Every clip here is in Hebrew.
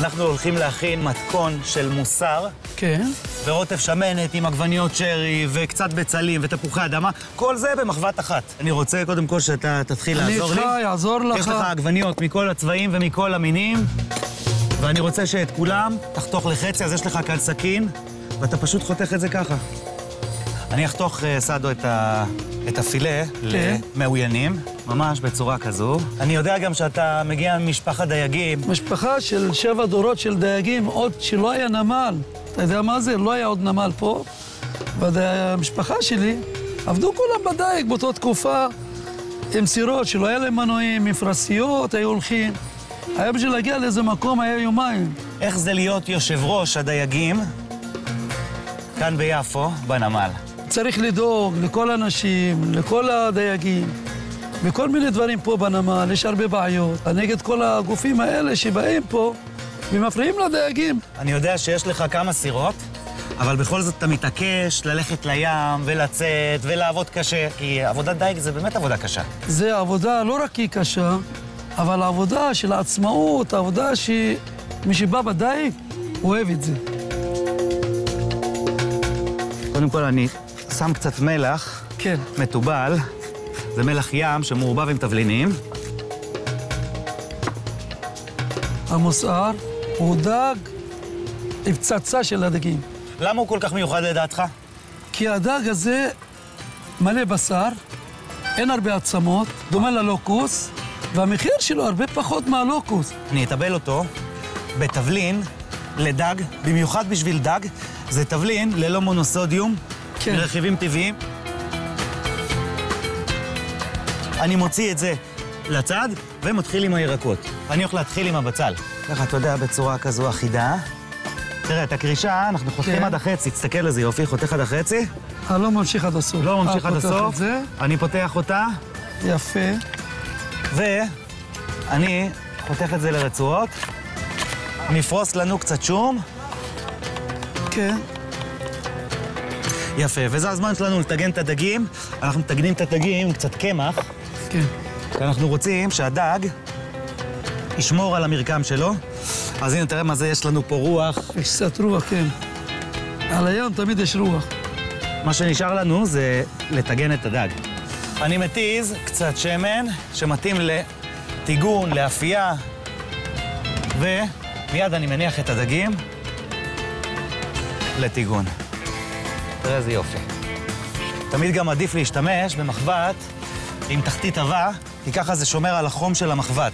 אנחנו הולכים להכין מתכון של מוסר כן. ורוטף שמנת עם עגבניות שרי וקצת בצלים ותפוחי אדמה, כל זה במחבת אחת. אני רוצה קודם כל שאתה תתחיל אני לעזור לי. איתך, אעזור לך. יש לך עגבניות מכל הצבעים ומכל המינים, ואני רוצה שאת כולם תחתוך לחצי, אז יש לך כאן סכין, ואתה פשוט חותך את זה ככה. אני אחתוך, אה, סעדו, את, ה... את הפילה כן. למאוינים, ממש בצורה כזו. אני יודע גם שאתה מגיע ממשפחת דייגים. משפחה של שבע דורות של דייגים, עוד שלא היה נמל. אתה יודע מה זה? לא היה עוד נמל פה. והמשפחה שלי עבדו כולם בדייג באותה תקופה, עם סירות שלא היה להם מנועים, מפרשיות, היו הולכים. היה בשביל להגיע לאיזה מקום, היה יומיים. איך זה להיות יושב ראש הדייגים כאן ביפו, בנמל? צריך לדאוג לכל האנשים, לכל הדייגים, וכל מיני דברים פה בנמל, יש הרבה בעיות. נגד כל הגופים האלה שבאים פה ומפריעים לדייגים. אני יודע שיש לך כמה סירות, אבל בכל זאת אתה מתעקש ללכת לים ולצאת ולעבוד קשה, כי עבודת דייג זה באמת עבודה קשה. זה עבודה לא רק היא קשה, אבל העבודה של העצמאות, העבודה שמי שבא בדייג, אוהב את זה. קודם כל אני שם קצת מלח כן. מתובל, זה מלח ים שמעורבב עם תבלינים. המוסר הוא דג עם פצצה של הדגים. למה הוא כל כך מיוחד לדעתך? כי הדג הזה מלא בשר, אין הרבה עצמות, דומה ללוקוס, והמחיר שלו הרבה פחות מהלוקוס. אני אטבל אותו בתבלין לדג, במיוחד בשביל דג. זה תבלין ללא מונוסודיום, כן. רכיבים טבעיים. אני מוציא את זה לצד ומתחיל עם הירקות. אני הולך להתחיל עם הבצל. ככה, אתה יודע, בצורה כזו אחידה. תראה, את הקרישה, אנחנו חותכים כן. עד החצי, תסתכל איזה יופי, חותך עד החצי. אה, לא ממשיך עד הסוף. לא ממשיך אה, עד הסוף. זה, אני פותח אותה, יפה. ואני חותך את זה לרצועות. נפרוס לנו קצת שום. כן. יפה, וזה הזמן שלנו לטגן את הדגים. אנחנו מטגנים את הדגים עם קצת קמח, כן. כי אנחנו רוצים שהדג ישמור על המרקם שלו. אז הנה, תראה מה זה, יש לנו פה רוח. יש קצת רוח, כן. על הים תמיד יש רוח. מה שנשאר לנו זה לטגן את הדג. אני מתיז קצת שמן שמתאים לטיגון, לאפייה, ומיד אני מניח את הדגים לטיגון. תראה איזה יופי. תמיד גם עדיף להשתמש במחבת עם תחתית עבה, כי ככה זה שומר על החום של המחבת.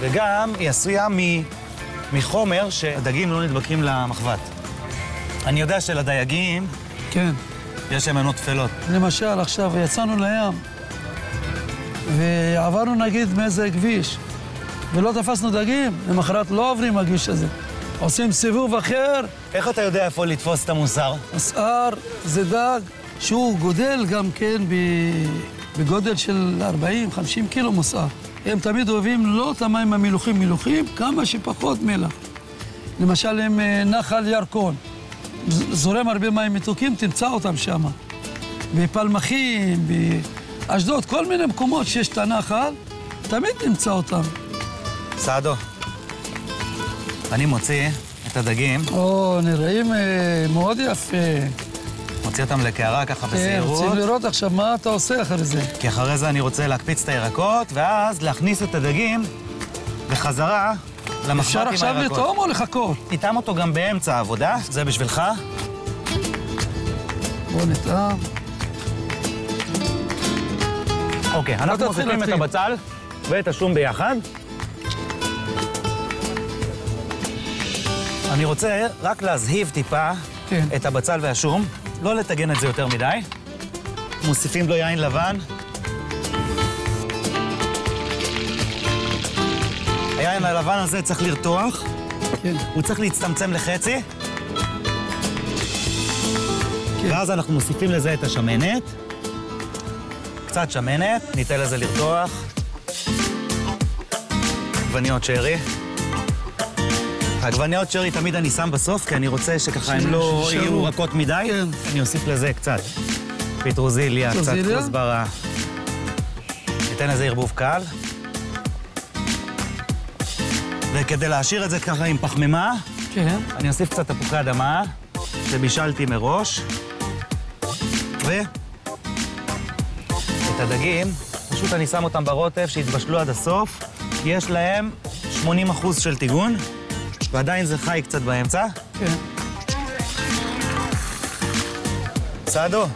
וגם היא עשויה מ... מחומר שהדגים לא נדבקים למחבת. אני יודע שלדייגים כן. יש אמונות טפלות. למשל, עכשיו יצאנו לים, ועברנו נגיד מאיזה כביש, ולא תפסנו דגים, למחרת לא עוברים הכביש הזה. עושים סיבוב אחר, איך אתה יודע איפה לתפוס את המוסר? מסער זה דג שהוא גודל גם כן בגודל של 40-50 קילו מסער. הם תמיד אוהבים לא את המים המלוכים מלוכים, כמה שפחות מלח. למשל, הם אה, נחל ירקון. זורם הרבה מים מתוקים, תמצא אותם שם. בפלמחים, באשדוד, כל מיני מקומות שיש את הנחל, תמיד תמצא אותם. סעדו, אני מוציא את הדגים, או, נראים אה, מאוד יפה. מוציא אותם לקערה ככה כן, בזהירות, רוצים לראות עכשיו מה אתה עושה אחרי זה. כי אחרי זה אני רוצה להקפיץ את הירקות, ואז להכניס את הדגים בחזרה למחבת אפשר עם עכשיו הירקות. לטעום או לחכות? נטעם אותו גם באמצע העבודה, זה בשבילך. בוא נטעם. אוקיי, אנחנו מוסיפים את. הבצל ואת השום ביחד. אני רוצה רק להזהיב טיפה כן. את הבצל והשום, לא לטגן את זה יותר מדי. מוסיפים לו יין לבן. היין הלבן הזה צריך לרתוח, כן, הוא צריך להצטמצם לחצי, כן. ואז אנחנו מוסיפים לזה את השמנת. קצת שמנת, ניתן לזה לרתוח. עגבניות שרי. עגבניות שרי תמיד אני שם בסוף, כי אני רוצה שככה הן לא. יהיו רכות מדי. כן. אני אוסיף לזה קצת פטרוזיליה, קצת? כוסברה. ניתן לזה ערבוב קל. וכדי להשאיר את זה ככה עם פחמימה, כן. אני אוסיף קצת תפוחי אדמה, שבישלתי מראש, ו... את הדגים, פשוט אני שם אותם ברוטב, שיתבשלו עד הסוף, כי יש להם 80% של טיגון, ועדיין זה חי קצת באמצע. כן. סעדו,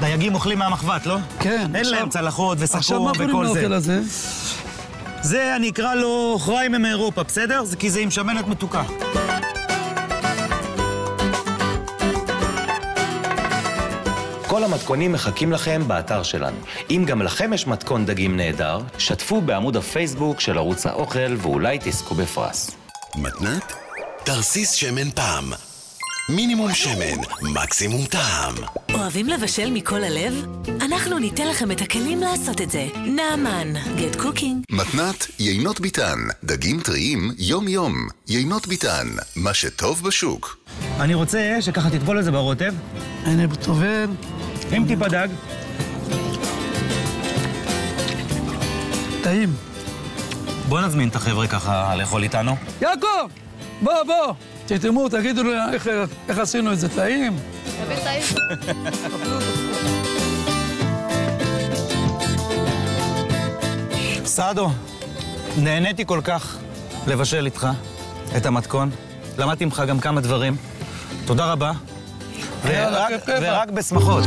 דייגים אוכלים מהמחבת, לא? כן. אין להם צלחות עכשיו וסקור מה קוראים וכל זה. לאוכל הזה? זה, אני אקרא לו חריימה מאירופה, בסדר? זה כי זה עם שמנת מתוקה. כל המתכונים מחכים לכם באתר שלנו. אם גם לכם יש מתכון דגים נהדר, שתפו בעמוד הפייסבוק של ערוץ האוכל ואולי תזכו בפרס. מתנת? תרסיס שמן פעם. מינימום שמן, מקסימום טעם. אוהבים לבשל מכל הלב? אנחנו ניתן לכם את הכלים לעשות את זה. נעמן, Get Cooking. מתנת יינות ביטן, דגים טריים יום-יום. יינות ביטן, מה שטוב בשוק. אני רוצה שככה תטבול את זה ברוטב, הנה טובל. עם טיפה דג. טעים. בוא נזמין את החבר'ה ככה לאכול איתנו. יעקב! בוא, בוא. תתרמו, תגידו לי איך, איך עשינו את זה. טעים? סעדו, נהניתי כל כך לבשל איתך את המתכון. למדתי ממך גם כמה דברים. תודה רבה. ורק. ורק בשמחות.